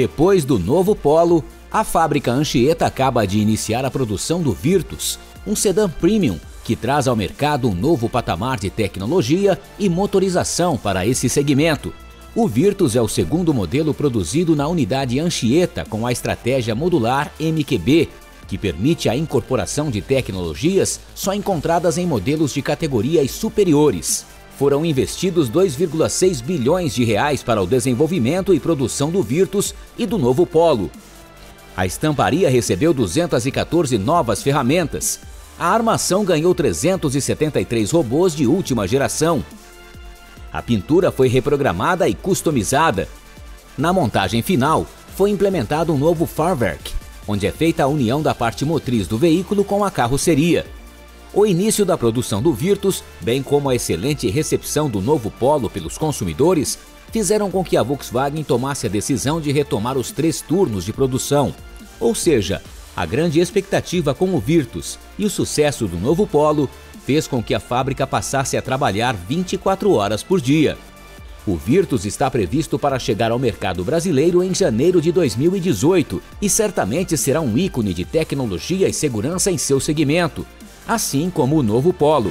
Depois do novo Polo, a fábrica Anchieta acaba de iniciar a produção do Virtus, um sedã premium que traz ao mercado um novo patamar de tecnologia e motorização para esse segmento. O Virtus é o segundo modelo produzido na unidade Anchieta com a estratégia modular MQB, que permite a incorporação de tecnologias só encontradas em modelos de categorias superiores. Foram investidos 2,6 bilhões de reais para o desenvolvimento e produção do Virtus e do novo Polo. A estamparia recebeu 214 novas ferramentas, a armação ganhou 373 robôs de última geração. A pintura foi reprogramada e customizada. Na montagem final, foi implementado um novo Fahrwerk, onde é feita a união da parte motriz do veículo com a carroceria. O início da produção do Virtus, bem como a excelente recepção do novo Polo pelos consumidores, fizeram com que a Volkswagen tomasse a decisão de retomar os três turnos de produção, ou seja, a grande expectativa com o Virtus e o sucesso do novo Polo fez com que a fábrica passasse a trabalhar 24 horas por dia. O Virtus está previsto para chegar ao mercado brasileiro em janeiro de 2018 e certamente será um ícone de tecnologia e segurança em seu segmento, assim como o novo Polo.